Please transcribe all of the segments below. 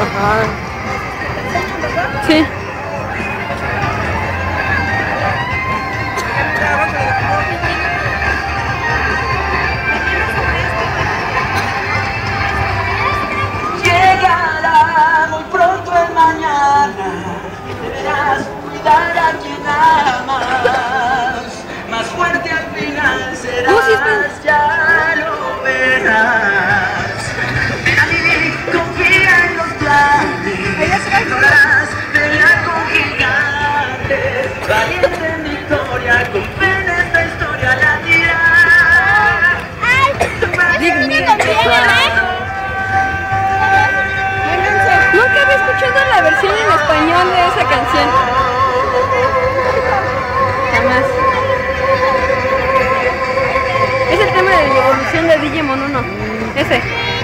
Ajá. Sí. Valiente en victoria, con esta historia la dirás. Dignity Nunca había escuchado la versión en español de esa canción. Jamás. Es el tema de la evolución de Digimon 1. Ese.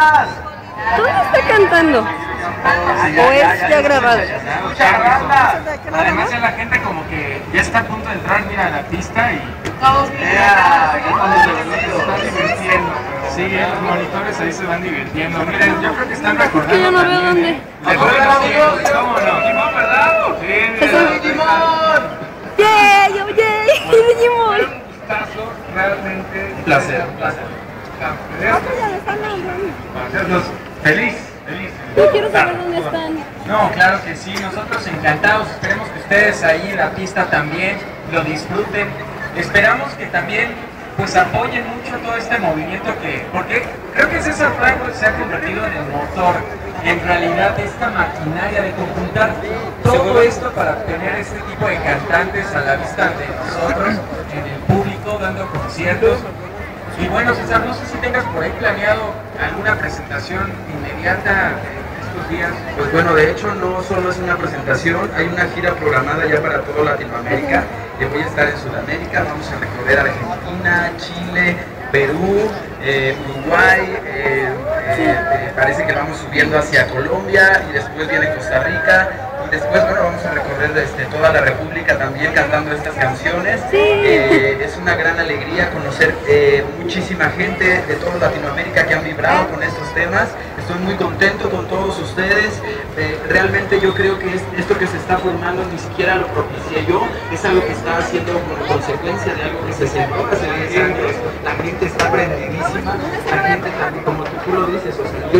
Gracias. ¿Dónde está cantando? ¿O es ya grabado? Además ya la gente como que ya está a punto de entrar, mira, a la pista y se divirtiendo. Sí, los monitores ahí se van divirtiendo. Miren, yo creo que están recordando yo no veo dónde. De buenos tiempos, ¿cómo no? Digimon, ¿verdad? Sí, mira. Digimon. ¡Yay! ¡Oh, yay! Digimon! Un gustazo, realmente. Un placer. Un placer. Hacerlos feliz, feliz. Yo quiero saber dónde están. No, claro que sí, nosotros encantados, esperemos que ustedes ahí en la pista también lo disfruten. Esperamos que también pues apoyen mucho todo este movimiento que, porque creo que César Franco se ha convertido en el motor, en realidad de esta maquinaria de conjuntar todo esto para tener este tipo de cantantes a la vista de nosotros, en el público, dando conciertos. Y bueno, César, no sé si tengas por ahí planeado alguna presentación inmediata estos días. Pues bueno, de hecho no solo es una presentación, hay una gira programada ya para toda Latinoamérica. Eh, voy a estar en Sudamérica, vamos a recorrer Argentina, Chile, Perú, eh, Uruguay, eh, eh, parece que vamos subiendo hacia Colombia y después viene Costa Rica. Después, bueno, vamos a recorrer este, toda la República también cantando estas canciones. Eh, es una gran alegría conocer eh, muchísima gente de toda Latinoamérica que han vibrado con estos temas. Estoy muy contento con todos ustedes. Eh, realmente yo creo que es- esto que se está formando ni siquiera lo propicié yo, es algo que está haciendo como consecuencia de algo que se sembró hace 10 años. La gente está aprendidísima, la gente también, como tú, tú lo dices, o sea, yo